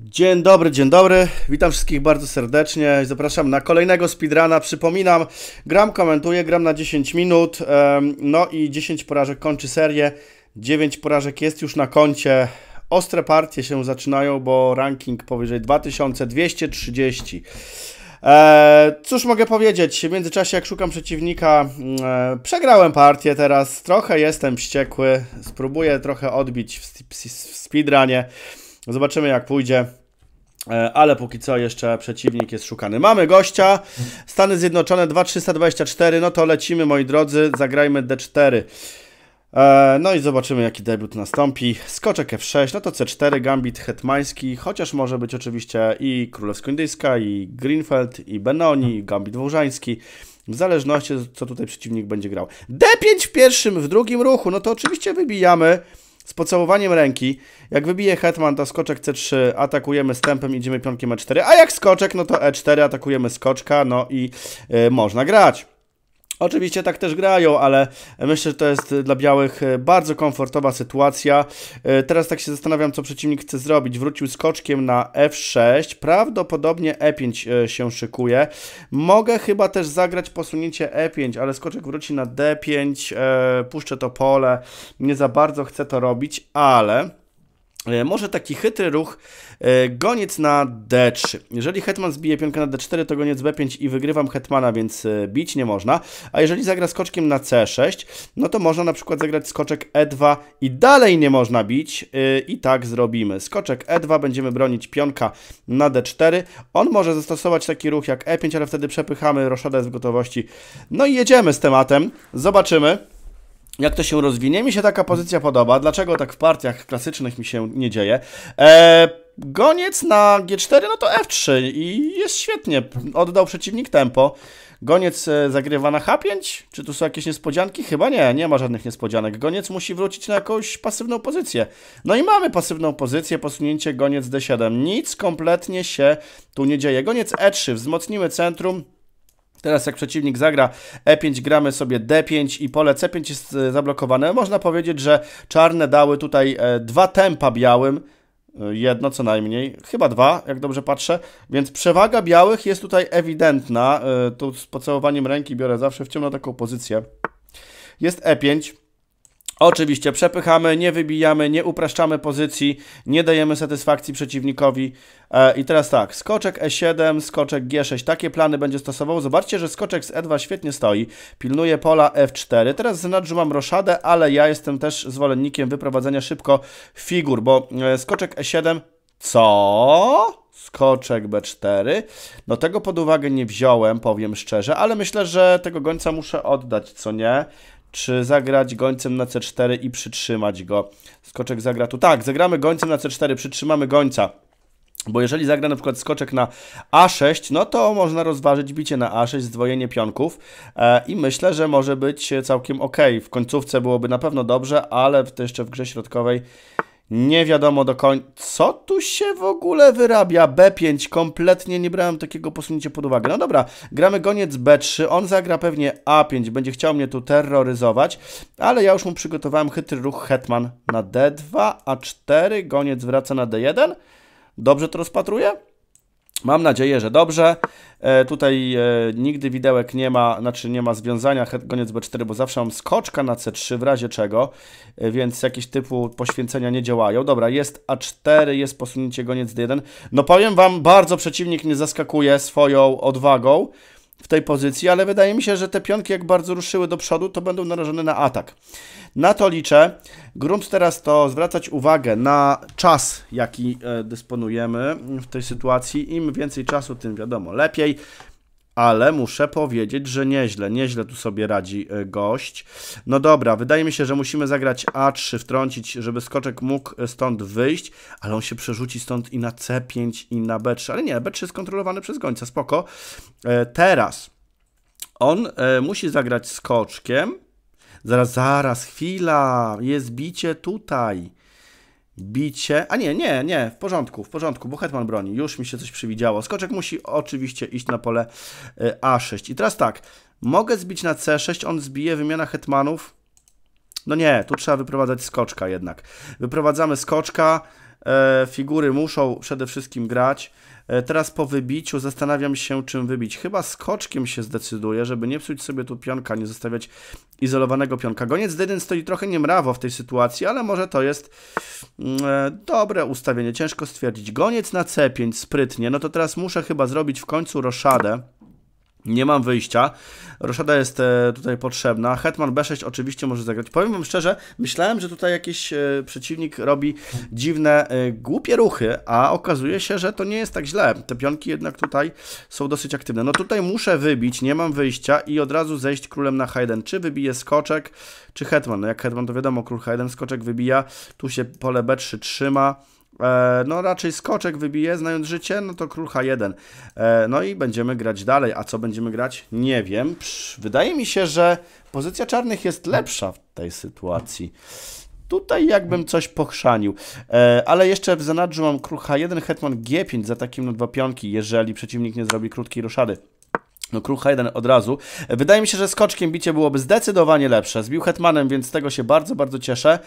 Dzień dobry, dzień dobry. Witam wszystkich bardzo serdecznie. Zapraszam na kolejnego speedruna. Przypominam, gram, komentuję, gram na 10 minut. No i 10 porażek kończy serię. 9 porażek jest już na koncie. Ostre partie się zaczynają, bo ranking powyżej 2230. E, cóż mogę powiedzieć? W międzyczasie, jak szukam przeciwnika, e, przegrałem partię teraz. Trochę jestem wściekły. Spróbuję trochę odbić w speedrunie. Zobaczymy, jak pójdzie. E, Ale póki co jeszcze przeciwnik jest szukany. Mamy gościa. Stany Zjednoczone 2324. No to lecimy, moi drodzy. Zagrajmy D4. E, No i zobaczymy, jaki debiut nastąpi. Skoczek F6, no to C4, gambit hetmański, chociaż może być oczywiście i królewsko-indyjska, i Greenfeld, i Benoni, i gambit wołżański. W zależności, co tutaj przeciwnik będzie grał. D5 w pierwszym, w drugim ruchu, no to oczywiście wybijamy z pocałowaniem ręki. Jak wybije hetman, to skoczek C3, atakujemy stępem, idziemy pionkiem E4, a jak skoczek, no to E4, atakujemy skoczka, no i y, można grać. Oczywiście tak też grają, ale myślę, że to jest dla białych e, bardzo komfortowa sytuacja. E, Teraz tak się zastanawiam, co przeciwnik chce zrobić. Wrócił skoczkiem na F6, prawdopodobnie E5 e, się szykuje. Mogę chyba też zagrać posunięcie E5, ale skoczek wróci na D5, e, puszczę to pole. Nie za bardzo chcę to robić, ale... E, Może taki chytry ruch, e, goniec na D3. Jeżeli hetman zbije pionkę na D4, to goniec B5 i wygrywam hetmana, więc e, bić nie można. A jeżeli zagra skoczkiem na C6, no to można na przykład zagrać skoczek E2 i dalej nie można bić. I tak zrobimy. Skoczek E2, będziemy bronić pionka na D4. On może zastosować taki ruch jak E5, ale wtedy przepychamy, roszada jest w gotowości. No i jedziemy z tematem. Zobaczymy jak to się rozwinie. Mi się taka pozycja podoba. Dlaczego tak w partiach klasycznych mi się nie dzieje? E, goniec na G4, no to F3 i jest świetnie. Oddał przeciwnik tempo. Goniec e, zagrywa na H5? Czy tu są jakieś niespodzianki? Chyba nie, nie ma żadnych niespodzianek. Goniec musi wrócić na jakąś pasywną pozycję. No i mamy pasywną pozycję, posunięcie goniec D7. Nic kompletnie się tu nie dzieje. Goniec E3, wzmocnimy centrum. Teraz jak przeciwnik zagra E5, gramy sobie D5 i pole C5 jest e, zablokowane. Można powiedzieć, że czarne dały tutaj e, dwa tempa białym. E, Jedno co najmniej, chyba dwa, jak dobrze patrzę. Więc przewaga białych jest tutaj ewidentna. Tu z pocałowaniem ręki biorę zawsze w ciemno taką pozycję. Jest E5. Oczywiście przepychamy, nie wybijamy, nie upraszczamy pozycji, nie dajemy satysfakcji przeciwnikowi. E, I teraz tak, skoczek E7, skoczek G6, takie plany będzie stosował. Zobaczcie, że skoczek z E2 świetnie stoi, pilnuje pola F4. Teraz z mam roszadę, ale ja jestem też zwolennikiem wyprowadzenia szybko figur, bo e, skoczek E7, co? Skoczek B4. No tego pod uwagę nie wziąłem, powiem szczerze, ale myślę, że tego gońca muszę oddać, co nie? Czy zagrać gońcem na C4 i przytrzymać go? Skoczek zagra tu. Tak, zagramy gońcem na C4, przytrzymamy gońca. Bo jeżeli zagra na przykład skoczek na A6, no to można rozważyć bicie na A6, zdwojenie pionków e, i myślę, że może być całkiem ok. W końcówce byłoby na pewno dobrze, ale jeszcze w grze środkowej nie wiadomo do końca. Co tu się w ogóle wyrabia? B5, kompletnie nie brałem takiego posunięcia pod uwagę. No dobra, gramy goniec B3, on zagra pewnie A5, będzie chciał mnie tu terroryzować, ale ja już mu przygotowałem chytry ruch hetman na D2, A4, goniec wraca na D1. Dobrze to rozpatruję? Mam nadzieję, że dobrze. E, tutaj e, nigdy widełek nie ma, znaczy nie ma związania goniec B4, bo zawsze mam skoczka na C3 w razie czego, e, więc jakieś typu poświęcenia nie działają. Dobra, jest A4, jest posunięcie goniec D1. No powiem Wam, bardzo przeciwnik mnie zaskakuje swoją odwagą w tej pozycji, ale wydaje mi się, że te pionki jak bardzo ruszyły do przodu, to będą narażone na atak. Na to liczę. Grunt teraz to zwracać uwagę na czas, jaki e, dysponujemy w tej sytuacji. Im więcej czasu, tym wiadomo lepiej. Ale muszę powiedzieć, że nieźle, nieźle tu sobie radzi e, gość. No dobra, wydaje mi się, że musimy zagrać A3, wtrącić, żeby skoczek mógł e, stąd wyjść, ale on się przerzuci stąd i na C5 i na B3. Ale nie, B3 jest kontrolowany przez gońca, spoko. E, Teraz on musi zagrać skoczkiem. Zaraz, zaraz, chwila, jest bicie tutaj. Bicie. A nie, nie, nie, w porządku, w porządku, bo hetman broni. Już mi się coś przywidziało. Skoczek musi oczywiście iść na pole y, A6. I teraz tak, mogę zbić na C6, on zbije, wymiana hetmanów. No nie, tu trzeba wyprowadzać skoczka jednak. Wyprowadzamy skoczka. E, figury muszą przede wszystkim grać. E, teraz po wybiciu zastanawiam się, czym wybić. Chyba skoczkiem się zdecyduję, żeby nie psuć sobie tu pionka, nie zostawiać izolowanego pionka. Goniec D1 stoi trochę niemrawo w tej sytuacji, ale może to jest mm, e, dobre ustawienie. Ciężko stwierdzić. Goniec na C5, sprytnie. No to teraz muszę chyba zrobić w końcu roszadę. Nie mam wyjścia. Roszada jest e, tutaj potrzebna. Hetman B6 oczywiście może zagrać. Powiem wam szczerze, myślałem, że tutaj jakiś e, przeciwnik robi dziwne, e, głupie ruchy, a okazuje się, że to nie jest tak źle. Te pionki jednak tutaj są dosyć aktywne. No tutaj muszę wybić, nie mam wyjścia i od razu zejść królem na H1. Czy wybije skoczek, czy hetman. No jak hetman to wiadomo, król H1, skoczek wybija. Tu się pole B3 trzyma. E, no raczej skoczek wybije, znając życie, no to król H1. E, no i będziemy grać dalej. A co będziemy grać? Nie wiem. Wydaje mi się, że pozycja czarnych jest lepsza w tej sytuacji. Tutaj jakbym coś pochrzanił. E, ale jeszcze w zanadrzu mam król H1, hetman G5 za takim na dwa pionki, jeżeli przeciwnik nie zrobi krótkiej ruszady. No król H1 od razu. Wydaje mi się, że skoczkiem bicie byłoby zdecydowanie lepsze. Zbił hetmanem, więc z tego się bardzo, bardzo cieszę.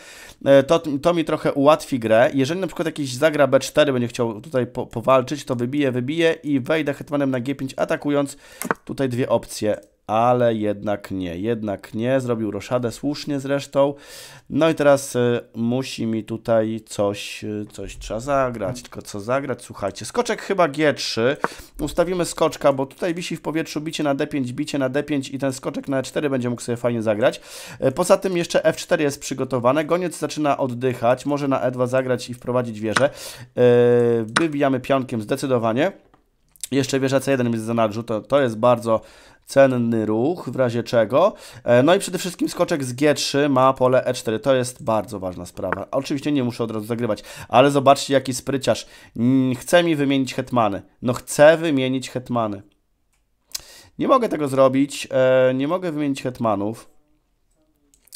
E, to, to mi trochę ułatwi grę. Jeżeli na przykład jakiś zagra B4 będzie chciał tutaj po, powalczyć, to wybije, wybije i wejdę hetmanem na G5 atakując tutaj dwie opcje ale jednak nie, jednak nie, zrobił roszadę słusznie zresztą. No i teraz y, musi mi tutaj coś, y, coś trzeba zagrać, tylko co zagrać, słuchajcie, skoczek chyba G3, ustawimy skoczka, bo tutaj wisi w powietrzu bicie na D5, bicie na D5 i ten skoczek na E4 będzie mógł sobie fajnie zagrać. Y, poza tym jeszcze F4 jest przygotowane, goniec zaczyna oddychać, może na E2 zagrać i wprowadzić wieżę. Y, wybijamy pionkiem zdecydowanie. Jeszcze wieża C1 jest za nadrzu, to, to jest bardzo cenny ruch, w razie czego. E, no i przede wszystkim skoczek z G3 ma pole E4. To jest bardzo ważna sprawa. Oczywiście nie muszę od razu zagrywać, ale zobaczcie jaki spryciarz. Chce mi wymienić hetmany. No chcę wymienić hetmany. Nie mogę tego zrobić. E, nie mogę wymienić hetmanów.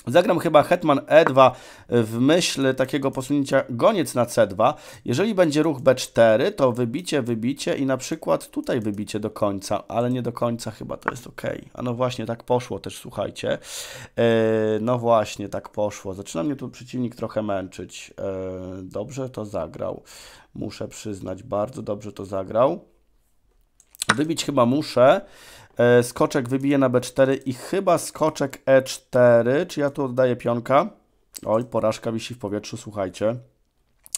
Zagram chyba hetman e2 w myśl takiego posunięcia goniec na c2. Jeżeli będzie ruch b4, to wybicie, wybicie i na przykład tutaj wybicie do końca, ale nie do końca chyba to jest ok. A no właśnie, tak poszło też, słuchajcie. Yy, no właśnie, tak poszło. Zaczyna mnie tu przeciwnik trochę męczyć. Yy, dobrze to zagrał. Muszę przyznać, bardzo dobrze to zagrał. Wybić chyba muszę. E, skoczek wybije na B4 i chyba skoczek E4. Czy ja tu oddaję pionka? Oj, porażka wisi w powietrzu, słuchajcie.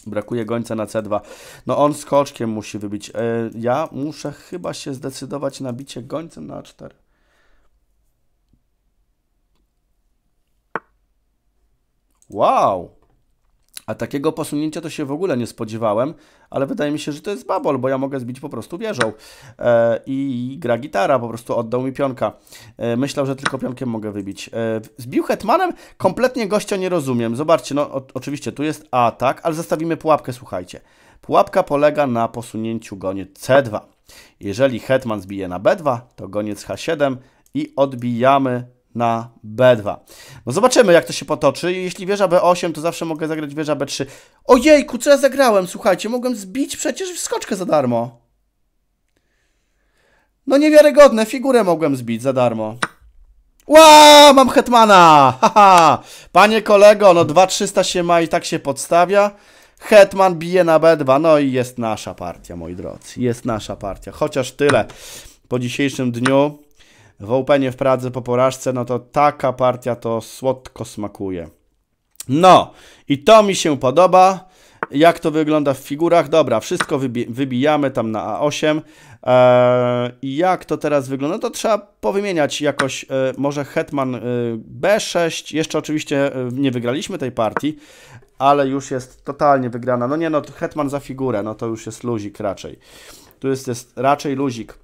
Brakuje gońca na C2. No on skoczkiem musi wybić. E, ja muszę chyba się zdecydować na bicie gońcem na A4. Wow! A takiego posunięcia to się w ogóle nie spodziewałem, ale wydaje mi się, że to jest babol, bo ja mogę zbić po prostu wieżą. E, I gra gitara, po prostu oddał mi pionka. E, myślał, że tylko pionkiem mogę wybić. E, zbił hetmanem, kompletnie gościa nie rozumiem. Zobaczcie, no o, oczywiście tu jest atak, ale zostawimy pułapkę, słuchajcie. Pułapka polega na posunięciu goniec C2. Jeżeli hetman zbije na B2, to goniec H7 i odbijamy na B2. No zobaczymy, jak to się potoczy. Jeśli wieża B8, to zawsze mogę zagrać wieża B3. Ojejku, co ja zagrałem? Słuchajcie, mogłem zbić przecież skoczkę za darmo. No niewiarygodne, figurę mogłem zbić za darmo. Ła, mam hetmana! Haha! Panie kolego, no 2300 się ma i tak się podstawia. Hetman bije na B2, no i jest nasza partia, moi drodzy. Jest nasza partia. Chociaż tyle po dzisiejszym dniu w Openie w Pradze po porażce, no to taka partia to słodko smakuje. No, i to mi się podoba. Jak to wygląda w figurach? Dobra, wszystko wybi wybijamy tam na A8. Eee, I jak to teraz wygląda? To trzeba powymieniać jakoś, e, może Hetman e, B6. Jeszcze oczywiście e, nie wygraliśmy tej partii, ale już jest totalnie wygrana. No nie, no Hetman za figurę, no to już jest luzik raczej. Tu jest, jest raczej luzik.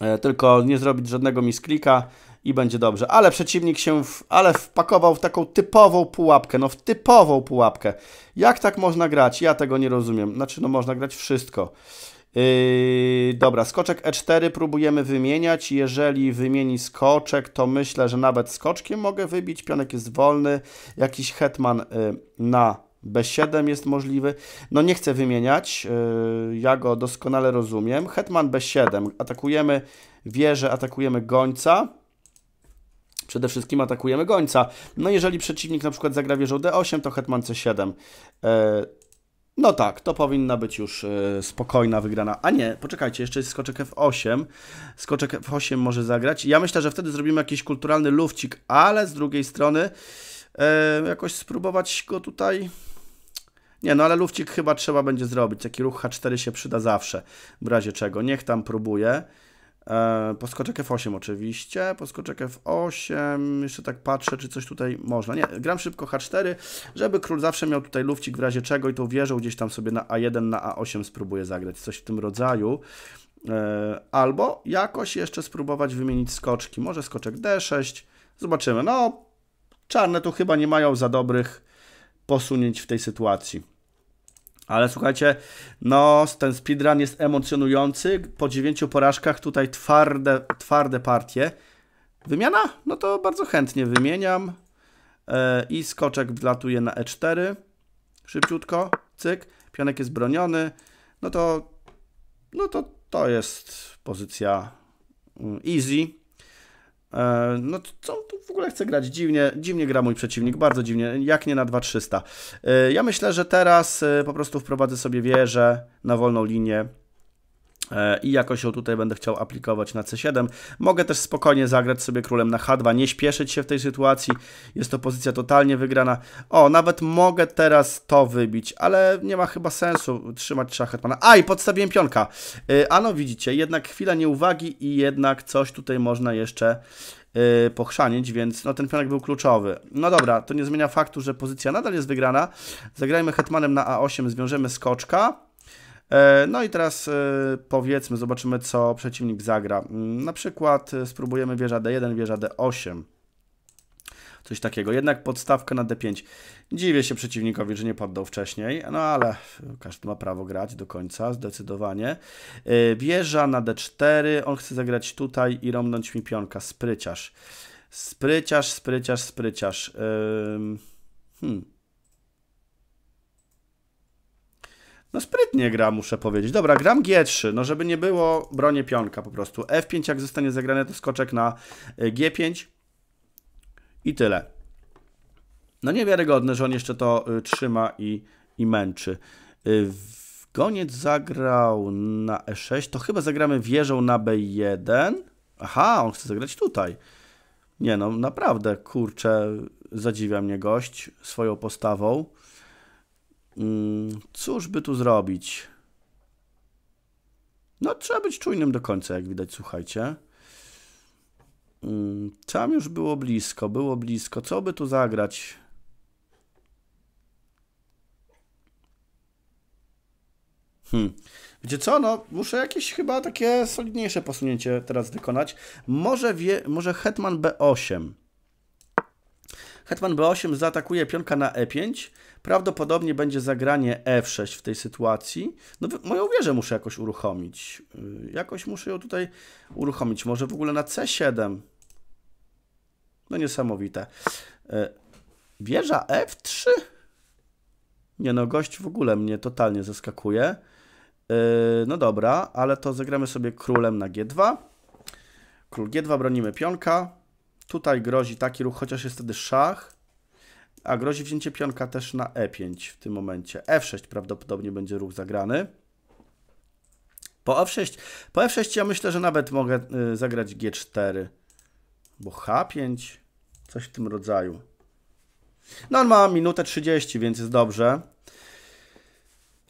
E, tylko nie zrobić żadnego misklika i będzie dobrze. Ale przeciwnik się w, ale wpakował w taką typową pułapkę, no w typową pułapkę. Jak tak można grać? Ja tego nie rozumiem. Znaczy, no można grać wszystko. Yy, dobra, skoczek E4 próbujemy wymieniać. Jeżeli wymieni skoczek, to myślę, że nawet skoczkiem mogę wybić. Pionek jest wolny. Jakiś hetman yy, na B7 jest możliwy. No nie chcę wymieniać, yy, ja go doskonale rozumiem. Hetman B7, atakujemy wieżę, atakujemy gońca. Przede wszystkim atakujemy gońca. No jeżeli przeciwnik na przykład zagra wieżą D8, to hetman C7. Yy, No tak, to powinna być już y, spokojna wygrana. A nie, poczekajcie, jeszcze jest skoczek F8. Skoczek F8 może zagrać. Ja myślę, że wtedy zrobimy jakiś kulturalny lufcik, ale z drugiej strony y, jakoś spróbować go tutaj... Nie, no ale lufcik chyba trzeba będzie zrobić. Taki ruch H4 się przyda zawsze, w razie czego. Niech tam próbuje. E, poskoczek F8 oczywiście, poskoczek F8, jeszcze tak patrzę, czy coś tutaj można. Nie, gram szybko H4, żeby król zawsze miał tutaj lufcik w razie czego i tą wieżą gdzieś tam sobie na A1, na A8 spróbuję zagrać, coś w tym rodzaju. E, albo jakoś jeszcze spróbować wymienić skoczki, może skoczek D6, zobaczymy. No, czarne tu chyba nie mają za dobrych posunięć w tej sytuacji. Ale słuchajcie, no ten speedrun jest emocjonujący. Po dziewięciu porażkach tutaj twarde, twarde partie. Wymiana? No to bardzo chętnie wymieniam. E, I skoczek wlatuje na E4. Szybciutko, cyk. Pionek jest broniony. No to, no to to jest pozycja mm, easy. E, no co tu w ogóle chce grać? Dziwnie, dziwnie gra mój przeciwnik, bardzo dziwnie, jak nie na 2300. E, ja myślę, że teraz e, po prostu wprowadzę sobie wieżę na wolną linię i jakoś ją tutaj będę chciał aplikować na C7. Mogę też spokojnie zagrać sobie królem na H2, nie śpieszyć się w tej sytuacji, jest to pozycja totalnie wygrana. O, nawet mogę teraz to wybić, ale nie ma chyba sensu trzymać szachet hetmana. A, i podstawiłem pionka. E, ano, widzicie, jednak chwila nieuwagi i jednak coś tutaj można jeszcze yy, pochrzanić, więc no, ten pionek był kluczowy. No dobra, to nie zmienia faktu, że pozycja nadal jest wygrana. Zagrajmy hetmanem na A8, zwiążemy skoczka. E, no i teraz e, powiedzmy, zobaczymy co przeciwnik zagra. Mm, na przykład e, spróbujemy wieża D1, wieża D8. Coś takiego. Jednak podstawkę na D5. Dziwię się przeciwnikowi, że nie poddał wcześniej, no ale każdy ma prawo grać do końca, zdecydowanie. Wieża na D4. On chce zagrać tutaj i romnąć mi pionka. Spryciarz. Spryciarz, spryciarz, spryciarz. Hmm. No sprytnie gra, muszę powiedzieć. Dobra, gram G3, no żeby nie było, bronię pionka po prostu. F5 jak zostanie zagrane, to skoczek na y, G5 i tyle. No niewiarygodne, że on jeszcze to y, trzyma i, i męczy. Y, goniec zagrał na E6, to chyba zagramy wieżą na B1. Aha, on chce zagrać tutaj. Nie no, naprawdę, kurczę, zadziwia mnie gość swoją postawą. Mm, cóż by tu zrobić? No, trzeba być czujnym do końca, jak widać, słuchajcie. Mm, tam już było blisko, było blisko. Co by tu zagrać? Hmm. Wiecie co, no muszę jakieś chyba takie solidniejsze posunięcie teraz wykonać. Może, wie, może Hetman B8. Hetman B8 zaatakuje pionka na E5. Prawdopodobnie będzie zagranie F6 w tej sytuacji. No, moją wieżę muszę jakoś uruchomić. Y, jakoś muszę ją tutaj uruchomić. Może w ogóle na C7. No niesamowite. Y, wieża F3? Nie no, gość w ogóle mnie totalnie zaskakuje. Y, no dobra, ale to zagramy sobie królem na G2. Król G2, bronimy pionka. Tutaj grozi taki ruch, chociaż jest wtedy szach. A grozi wzięcie pionka też na E5 w tym momencie. F6 prawdopodobnie będzie ruch zagrany. Po F6, po F6 ja myślę, że nawet mogę y, zagrać G4. Bo H5, coś w tym rodzaju. No on ma minutę 30, więc jest dobrze.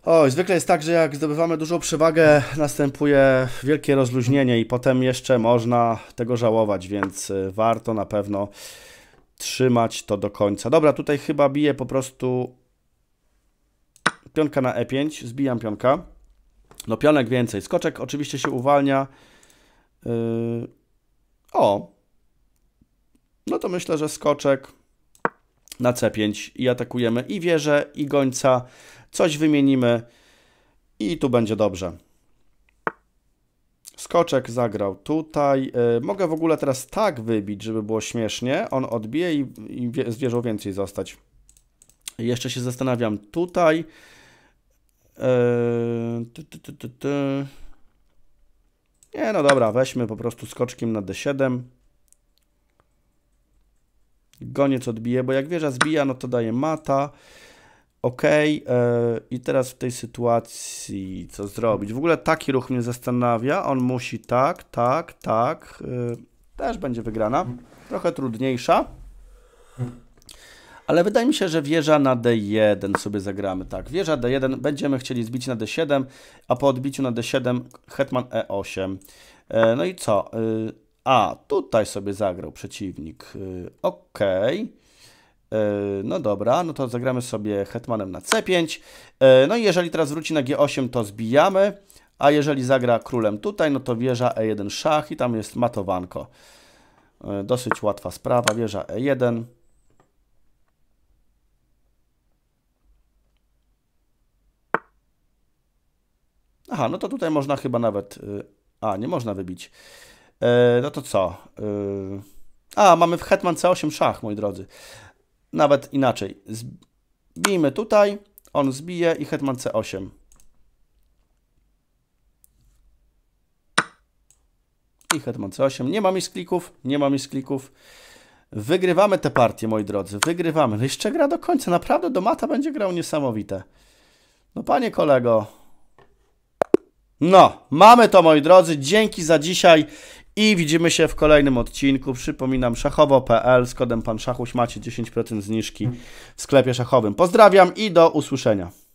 Oj, zwykle jest tak, że jak zdobywamy dużą przewagę, następuje wielkie rozluźnienie i potem jeszcze można tego żałować, więc y, warto na pewno trzymać to do końca. Dobra, tutaj chyba biję po prostu pionka na E5, zbijam pionka. No pionek więcej. Skoczek oczywiście się uwalnia. Yy... O! No to myślę, że skoczek na C5 i atakujemy i wieżę, i gońca. Coś wymienimy i tu będzie dobrze. Skoczek zagrał tutaj. E, mogę w ogóle teraz tak wybić, żeby było śmiesznie. On odbije i, i więcej zostać. Jeszcze się zastanawiam tutaj. Eee, ty, ty, ty, Nie, no dobra, weźmy po prostu skoczkiem na D7. Goniec odbije, bo jak wieża zbija, no to daje mata. Ok, e, i teraz w tej sytuacji co zrobić? W ogóle taki ruch mnie zastanawia. On musi tak, tak, tak. E, też będzie wygrana. Trochę trudniejsza. Ale wydaje mi się, że wieża na D1 sobie zagramy. Tak, wieża D1 będziemy chcieli zbić na D7, a po odbiciu na D7 hetman E8. E, no i co? A, tutaj sobie zagrał przeciwnik. Ok. No dobra, no to zagramy sobie hetmanem na C5. No i jeżeli teraz wróci na G8, to zbijamy. A jeżeli zagra królem tutaj, no to wieża E1 szach i tam jest matowanko. Dosyć łatwa sprawa, wieża E1. Aha, no to tutaj można chyba nawet... Y, a, nie można wybić. E, no to co? E, a, mamy w hetman C8 szach, moi drodzy. Nawet inaczej. Zbijmy tutaj, on zbije i hetman C8. I hetman C8. Nie ma misklików, nie ma misklików. Wygrywamy tę partię, moi drodzy. Wygrywamy. No jeszcze gra do końca. Naprawdę do mata będzie grał niesamowite. No panie kolego, no, mamy to moi drodzy. Dzięki za dzisiaj i widzimy się w kolejnym odcinku. Przypominam szachowo.pl z kodem pan szachuś macie 10% zniżki w sklepie szachowym. Pozdrawiam i do usłyszenia.